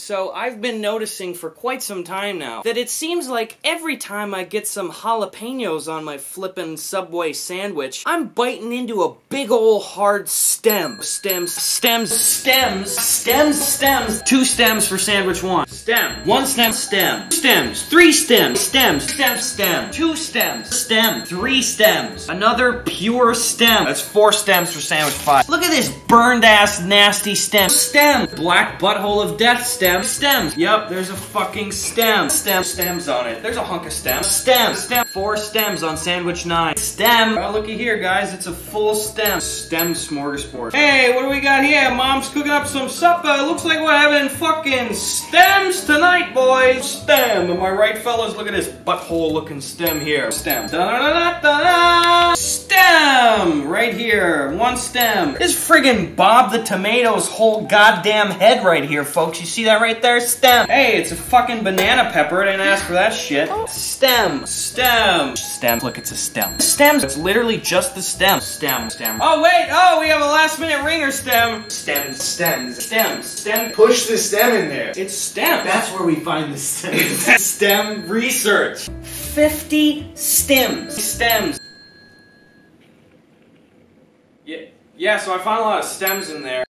So I've been noticing for quite some time now that it seems like every time I get some jalapenos on my flippin' Subway sandwich, I'm biting into a big ol' hard stem. Stems, stems, stems, stems, stems. Two stems for sandwich one. Stem. One stem, stem. Two Stems. Three stems. Stems. Stem, stem. Two stems. Stem. Three stems. Another pure stem. That's four stems for sandwich five. Look at this burned ass nasty stem. Stem. Black butthole of death stem. Stems. Yep, there's a fucking stem. Stem. Stems on it. There's a hunk of stem. Stem. Stem. Four stems on sandwich nine. Stem. Oh, looky here, guys. It's a full stem. Stem smorgasbord. Hey, what do we got here? Mom's cooking up some supper. It Looks like we're having fucking stems tonight, boys. Stem. Am I right, fellas? Look at this butthole looking stem here. Stem. Da da da. Here. One stem. This friggin' Bob the Tomato's whole goddamn head right here, folks. You see that right there? Stem. Hey, it's a fucking banana pepper. I didn't ask for that shit. Stem. Stem. Stem. Look, it's a stem. Stems. It's literally just the stem. Stem. Stem. Oh, wait. Oh, we have a last minute ringer stem. Stems. Stems. Stem. Stem. Push the stem in there. It's stem. That's where we find the stem. STEM research. 50 stems. Stems. Yeah, yeah, so I found a lot of stems in there.